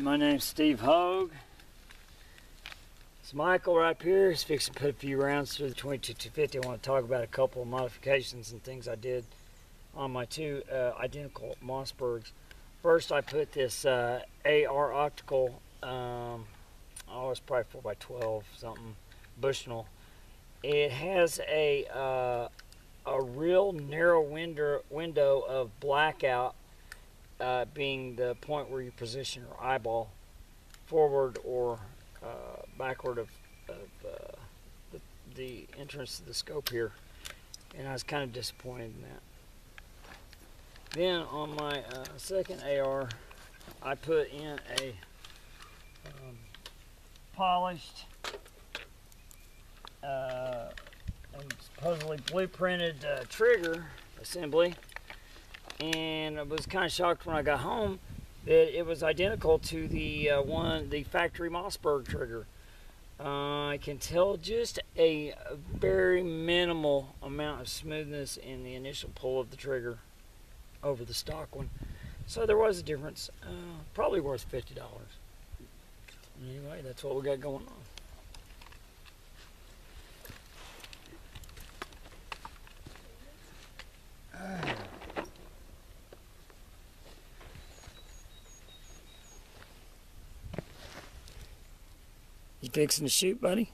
My name's Steve Hoog. It's Michael right here. He's fixing to put a few rounds through the 2250. I want to talk about a couple of modifications and things I did on my two uh, identical Mossbergs. First, I put this uh, AR optical, um, oh, it's probably 4x12 something, Bushnell. It has a uh, a real narrow window window of blackout uh, being the point where you position your eyeball forward or uh, backward of, of uh, the, the entrance to the scope here. And I was kind of disappointed in that. Then on my uh, second AR, I put in a um, polished uh, supposedly blueprinted uh, trigger assembly and I was kind of shocked when I got home that it was identical to the uh, one, the factory Mossberg trigger. Uh, I can tell just a, very minimal amount of smoothness in the initial pull of the trigger over the stock one. So there was a difference, uh, probably worth $50. Anyway, that's what we got going on. You fixing to shoot, buddy?